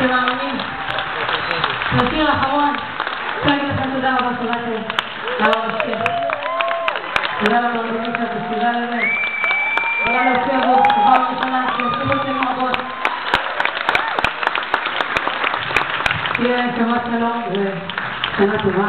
של האמנים. בשיר האחרון, רוצה להגיד לכם תודה רבה שבאתם. תודה למארגנים של הפסטיבל הזה. תודה להופיע בו, פעם ראשונה, שיוסיפו אתכם רבות. תהיה שבת שלום ושנה טובה.